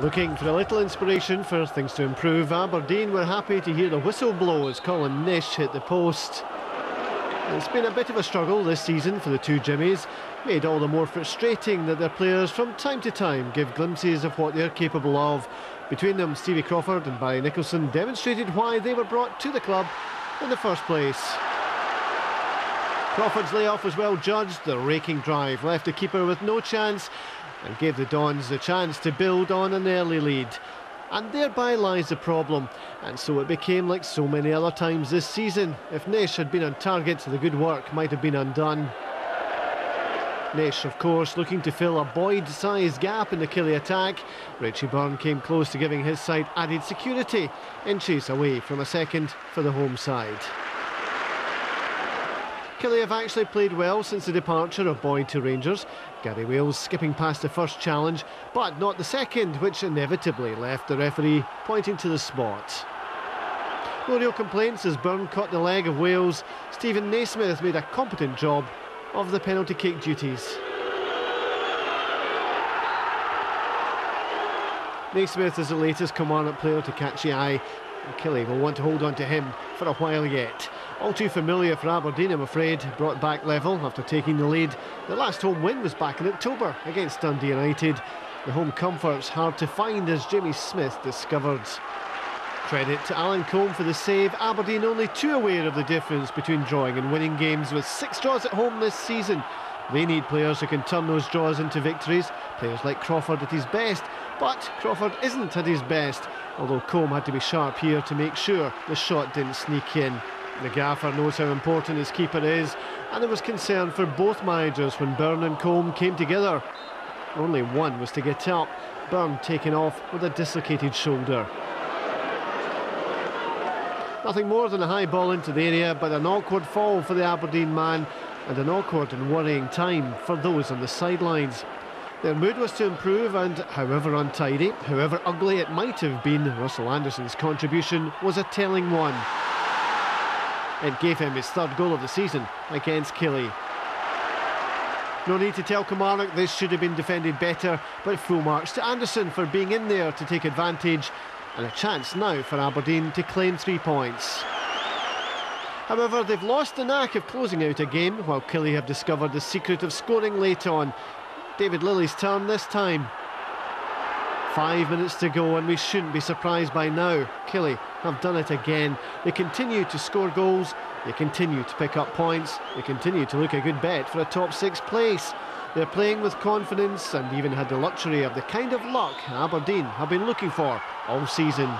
Looking for a little inspiration for things to improve, Aberdeen were happy to hear the whistle blow as Colin Nish hit the post. It's been a bit of a struggle this season for the two Jimmies, made all the more frustrating that their players from time to time give glimpses of what they're capable of. Between them, Stevie Crawford and Barry Nicholson demonstrated why they were brought to the club in the first place. Crawford's layoff was well judged, the raking drive left the keeper with no chance and gave the Dons the chance to build on an early lead. And thereby lies the problem, and so it became like so many other times this season. If Nish had been on target, the good work might have been undone. Nish, of course, looking to fill a Boyd-sized gap in the Killie attack. Richie Byrne came close to giving his side added security, inches away from a second for the home side. Killie have actually played well since the departure of Boyd to Rangers. Gary Wales skipping past the first challenge, but not the second, which inevitably left the referee pointing to the spot. No real complaints as Byrne caught the leg of Wales. Steven Naismith made a competent job of the penalty kick duties. Naismith is the latest Kilmarnock player to catch the eye. And Killie will want to hold on to him for a while yet. All too familiar for Aberdeen, I'm afraid. Brought back level after taking the lead. The last home win was back in October against Dundee United. The home comfort's hard to find as Jimmy Smith discovered. Credit to Alan Combe for the save. Aberdeen only too aware of the difference between drawing and winning games with six draws at home this season. They need players who can turn those draws into victories. Players like Crawford at his best, but Crawford isn't at his best, although Combe had to be sharp here to make sure the shot didn't sneak in. The gaffer knows how important his keeper is, and there was concern for both managers when Byrne and Combe came together. Only one was to get up, Byrne taken off with a dislocated shoulder. Nothing more than a high ball into the area, but an awkward fall for the Aberdeen man and an awkward and worrying time for those on the sidelines. Their mood was to improve and, however untidy, however ugly it might have been, Russell Anderson's contribution was a telling one. It gave him his third goal of the season against Killie. No need to tell Kilmarnock this should have been defended better, but full marks to Anderson for being in there to take advantage, and a chance now for Aberdeen to claim three points. However, they've lost the knack of closing out a game, while Killie have discovered the secret of scoring late on. David Lilley's turn this time. Five minutes to go and we shouldn't be surprised by now. Killie have done it again. They continue to score goals, they continue to pick up points, they continue to look a good bet for a top six place. They're playing with confidence and even had the luxury of the kind of luck Aberdeen have been looking for all season.